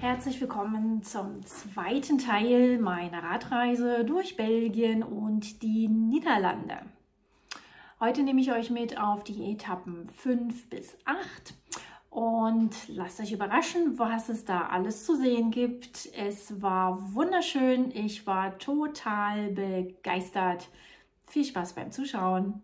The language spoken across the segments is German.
Herzlich willkommen zum zweiten Teil meiner Radreise durch Belgien und die Niederlande. Heute nehme ich euch mit auf die Etappen 5 bis 8 und lasst euch überraschen, was es da alles zu sehen gibt. Es war wunderschön, ich war total begeistert. Viel Spaß beim Zuschauen.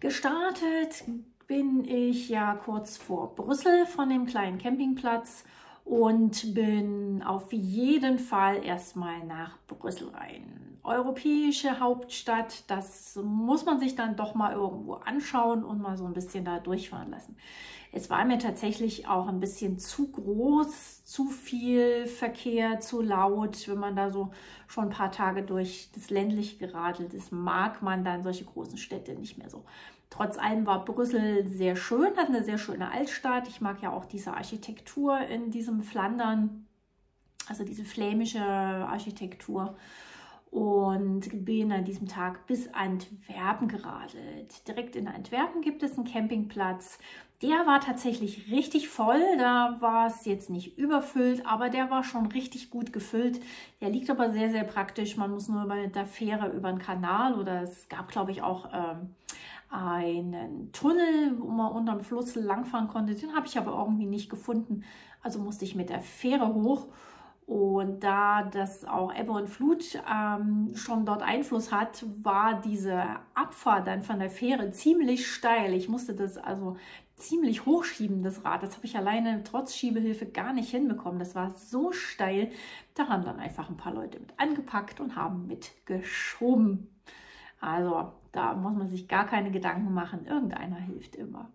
Gestartet bin ich ja kurz vor Brüssel von dem kleinen Campingplatz und bin auf jeden Fall erstmal nach Brüssel rein. Europäische Hauptstadt, das muss man sich dann doch mal irgendwo anschauen und mal so ein bisschen da durchfahren lassen. Es war mir tatsächlich auch ein bisschen zu groß, zu viel Verkehr, zu laut. Wenn man da so schon ein paar Tage durch das ländliche geradelt ist, mag man dann solche großen Städte nicht mehr so. Trotz allem war Brüssel sehr schön, hat eine sehr schöne Altstadt. Ich mag ja auch diese Architektur in diesem Flandern, also diese flämische Architektur und bin an diesem Tag bis Antwerpen geradelt. Direkt in Antwerpen gibt es einen Campingplatz. Der war tatsächlich richtig voll. Da war es jetzt nicht überfüllt, aber der war schon richtig gut gefüllt. Der liegt aber sehr, sehr praktisch. Man muss nur mit der Fähre über den Kanal oder es gab, glaube ich, auch ähm, einen Tunnel, wo man unterm Fluss langfahren konnte. Den habe ich aber irgendwie nicht gefunden. Also musste ich mit der Fähre hoch. Und da das auch Ebbe und Flut ähm, schon dort Einfluss hat, war diese Abfahrt dann von der Fähre ziemlich steil. Ich musste das also ziemlich hochschieben, das Rad. Das habe ich alleine trotz Schiebehilfe gar nicht hinbekommen. Das war so steil. Da haben dann einfach ein paar Leute mit angepackt und haben mitgeschoben. Also da muss man sich gar keine Gedanken machen. Irgendeiner hilft immer.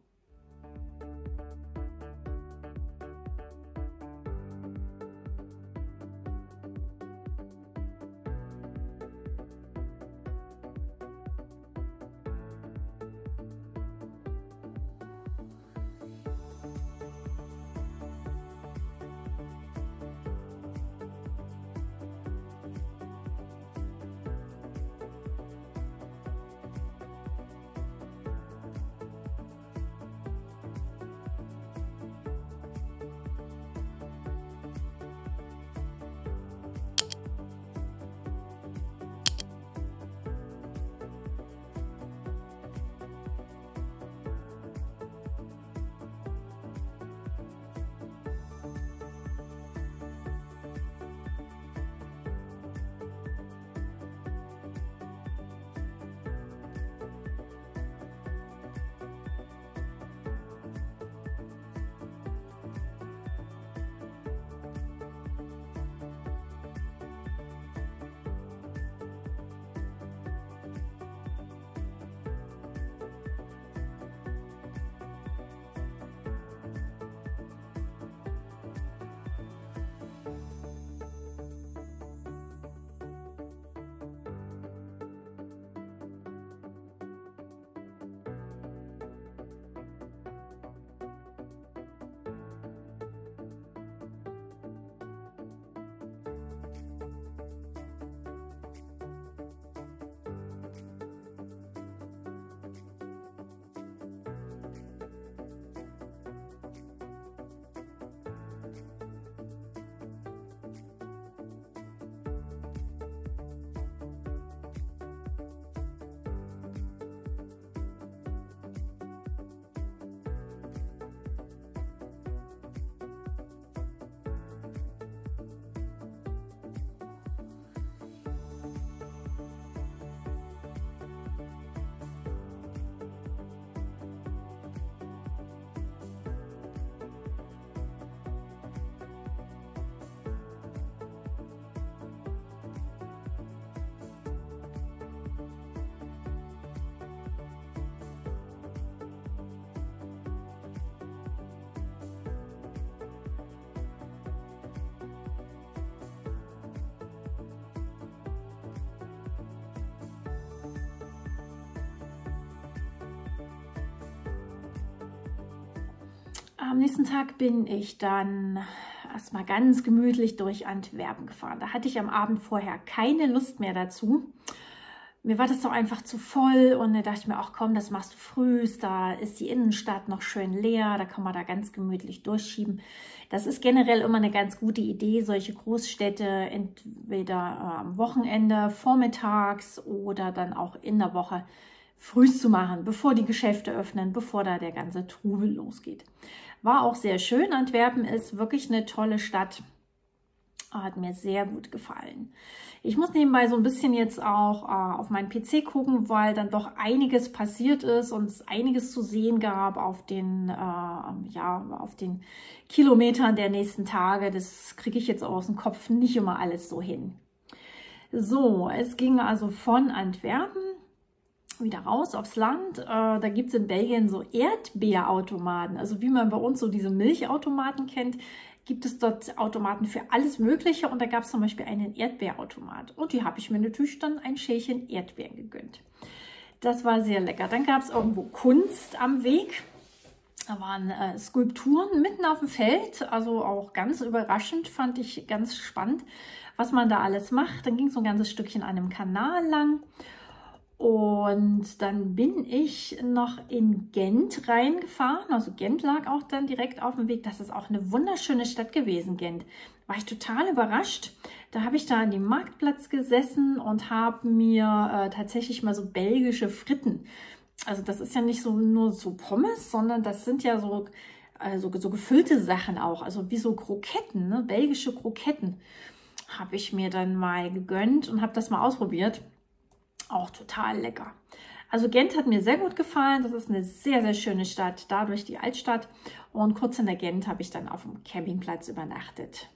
Am nächsten Tag bin ich dann erstmal ganz gemütlich durch Antwerpen gefahren. Da hatte ich am Abend vorher keine Lust mehr dazu. Mir war das doch einfach zu voll und da dachte ich mir, ach komm, das machst du frühst, da ist die Innenstadt noch schön leer, da kann man da ganz gemütlich durchschieben. Das ist generell immer eine ganz gute Idee, solche Großstädte entweder äh, am Wochenende, vormittags oder dann auch in der Woche früh zu machen, bevor die Geschäfte öffnen, bevor da der ganze Trubel losgeht. War auch sehr schön. Antwerpen ist wirklich eine tolle Stadt. Hat mir sehr gut gefallen. Ich muss nebenbei so ein bisschen jetzt auch äh, auf meinen PC gucken, weil dann doch einiges passiert ist und es einiges zu sehen gab auf den, äh, ja, auf den Kilometern der nächsten Tage. Das kriege ich jetzt aus dem Kopf nicht immer alles so hin. So, es ging also von Antwerpen wieder raus aufs Land. Äh, da gibt es in Belgien so Erdbeerautomaten. Also wie man bei uns so diese Milchautomaten kennt, gibt es dort Automaten für alles Mögliche. Und da gab es zum Beispiel einen Erdbeerautomat. Und die habe ich mir natürlich dann ein Schälchen Erdbeeren gegönnt. Das war sehr lecker. Dann gab es irgendwo Kunst am Weg. Da waren äh, Skulpturen mitten auf dem Feld, also auch ganz überraschend, fand ich ganz spannend, was man da alles macht. Dann ging so ein ganzes Stückchen an einem Kanal lang und dann bin ich noch in Gent reingefahren. Also Gent lag auch dann direkt auf dem Weg. Das ist auch eine wunderschöne Stadt gewesen, Gent. War ich total überrascht. Da habe ich da an dem Marktplatz gesessen und habe mir äh, tatsächlich mal so belgische Fritten. Also das ist ja nicht so nur so Pommes, sondern das sind ja so, also so gefüllte Sachen auch. Also wie so Kroketten, ne? belgische Kroketten habe ich mir dann mal gegönnt und habe das mal ausprobiert auch total lecker. Also Gent hat mir sehr gut gefallen. Das ist eine sehr, sehr schöne Stadt, dadurch die Altstadt. Und kurz in der Gent habe ich dann auf dem Campingplatz übernachtet.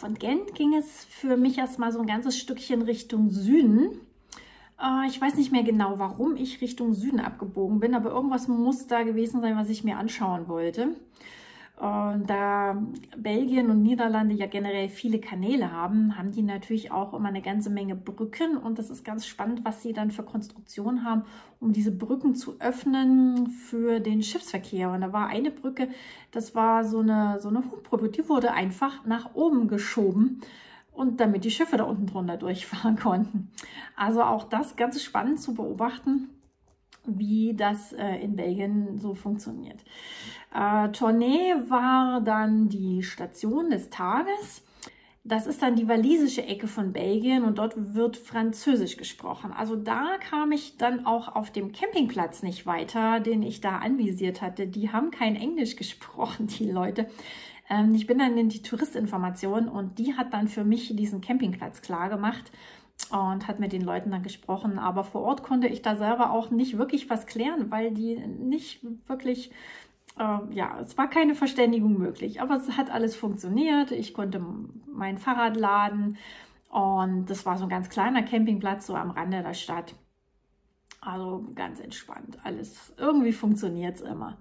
Von Gent ging es für mich erstmal so ein ganzes Stückchen Richtung Süden. Äh, ich weiß nicht mehr genau, warum ich Richtung Süden abgebogen bin, aber irgendwas muss da gewesen sein, was ich mir anschauen wollte. Da Belgien und Niederlande ja generell viele Kanäle haben, haben die natürlich auch immer eine ganze Menge Brücken und das ist ganz spannend, was sie dann für Konstruktionen haben, um diese Brücken zu öffnen für den Schiffsverkehr. Und da war eine Brücke, das war so eine, so eine Hochbrücke, die wurde einfach nach oben geschoben und damit die Schiffe da unten drunter durchfahren konnten. Also auch das ganz spannend zu beobachten, wie das äh, in Belgien so funktioniert. Äh, Tournai war dann die Station des Tages. Das ist dann die walisische Ecke von Belgien und dort wird Französisch gesprochen. Also da kam ich dann auch auf dem Campingplatz nicht weiter, den ich da anvisiert hatte. Die haben kein Englisch gesprochen, die Leute. Ähm, ich bin dann in die Touristinformation und die hat dann für mich diesen Campingplatz klar gemacht und hat mit den Leuten dann gesprochen. Aber vor Ort konnte ich da selber auch nicht wirklich was klären, weil die nicht wirklich äh, ja, es war keine Verständigung möglich, aber es hat alles funktioniert. Ich konnte mein Fahrrad laden und das war so ein ganz kleiner Campingplatz, so am Rande der Stadt. Also ganz entspannt, alles. Irgendwie funktioniert es immer.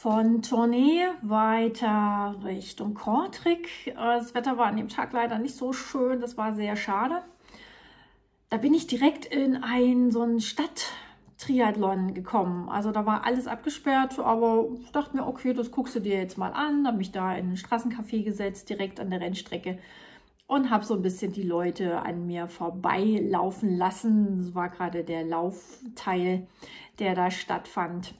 Von Tournai weiter Richtung Kortrijk. Das Wetter war an dem Tag leider nicht so schön, das war sehr schade. Da bin ich direkt in ein so ein Stadttriathlon gekommen. Also da war alles abgesperrt, aber ich dachte mir, okay, das guckst du dir jetzt mal an. Habe mich da in ein Straßencafé gesetzt, direkt an der Rennstrecke und habe so ein bisschen die Leute an mir vorbeilaufen lassen. Das war gerade der Laufteil, der da stattfand.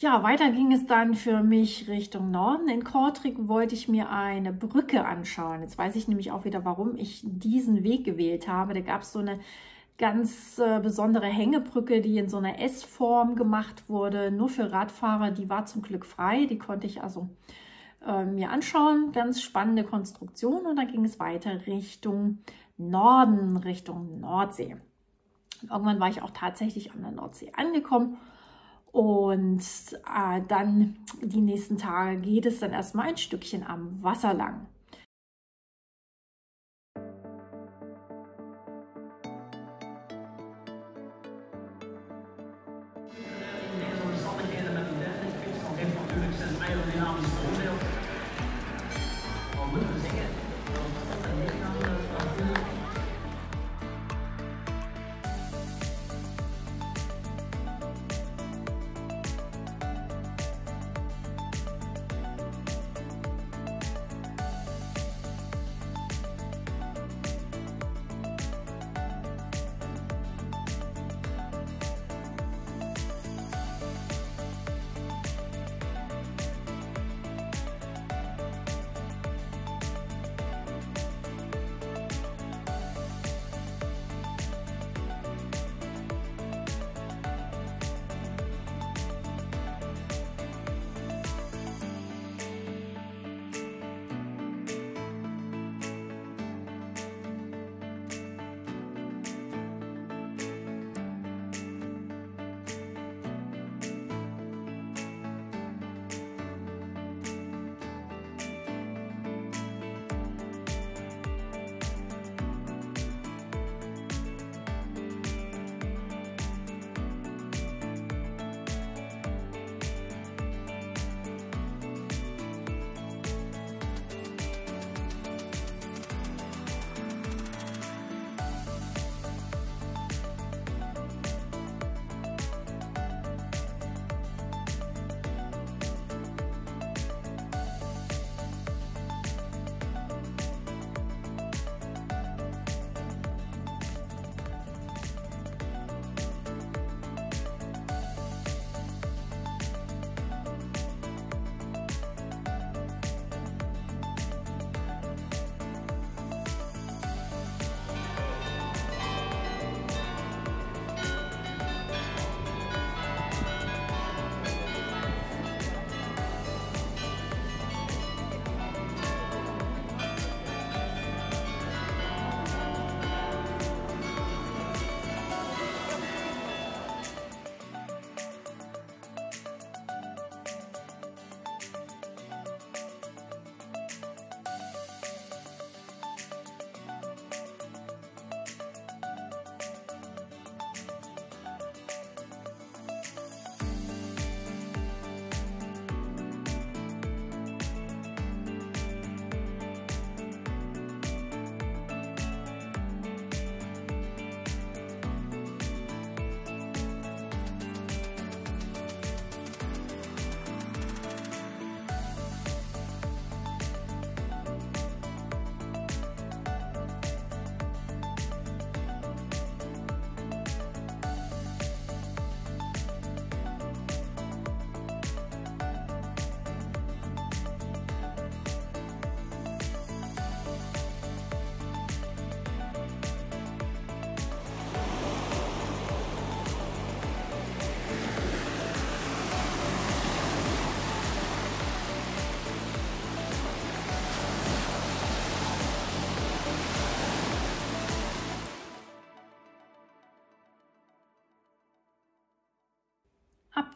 Ja, weiter ging es dann für mich Richtung Norden. In Kortrijk wollte ich mir eine Brücke anschauen. Jetzt weiß ich nämlich auch wieder, warum ich diesen Weg gewählt habe. Da gab es so eine ganz äh, besondere Hängebrücke, die in so einer S-Form gemacht wurde, nur für Radfahrer. Die war zum Glück frei, die konnte ich also äh, mir anschauen. Ganz spannende Konstruktion und dann ging es weiter Richtung Norden, Richtung Nordsee. Irgendwann war ich auch tatsächlich an der Nordsee angekommen und äh, dann die nächsten Tage geht es dann erstmal ein Stückchen am Wasser lang.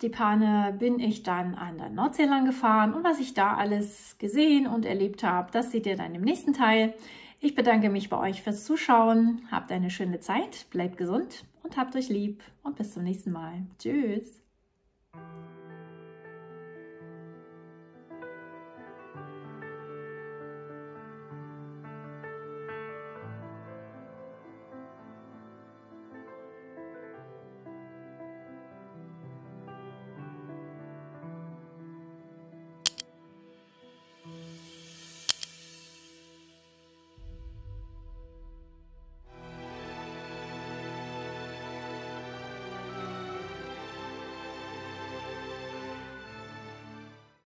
Die Panne bin ich dann an der Nordsee lang gefahren und was ich da alles gesehen und erlebt habe, das seht ihr dann im nächsten Teil. Ich bedanke mich bei euch fürs Zuschauen, habt eine schöne Zeit, bleibt gesund und habt euch lieb und bis zum nächsten Mal. Tschüss!